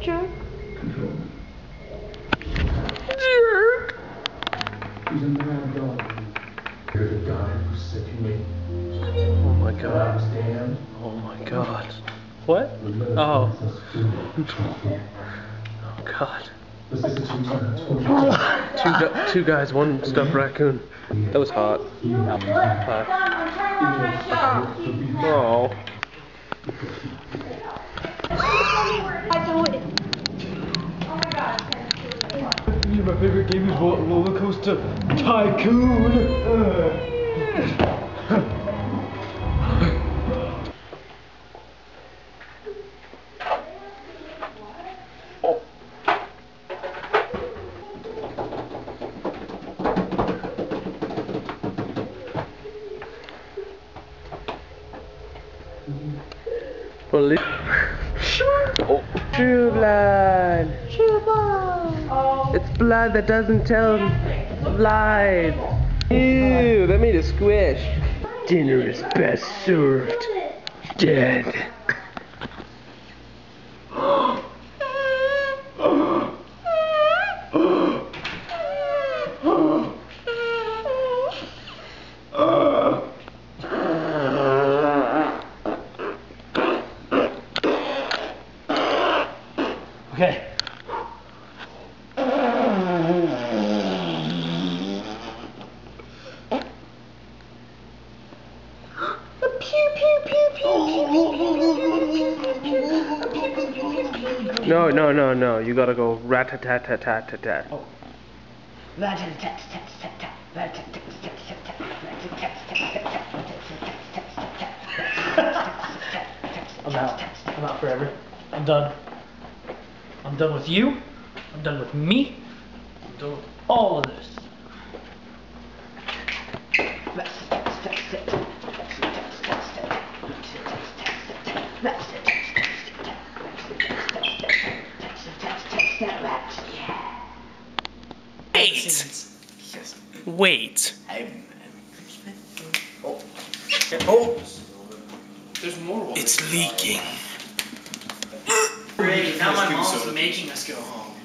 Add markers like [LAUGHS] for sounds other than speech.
Jerk. Control. Jerk. He's a mad dog. You're the guy who said you made Oh my god. was. Oh my god. What? Oh. [LAUGHS] Oh god. This is the two. Two Two, gu- two guys, one stuffed raccoon. That was hot. Hot. Oh. My favorite game is Roller Coaster Tycoon. Well, li- oh. True blood. True blood. Blood that doesn't tell lies. Ew, that made a squish. Dinner is best served dead. No, no, no, no. You gotta go rat tat tat tat tat tat tat. I'm out. I'm out forever. I'm done. I'm done with you. I'm done with me. I'm done with all of this. Wait. Wait. Oh. oh! There's more water. It's leaking. Great, now my mom's making us go home.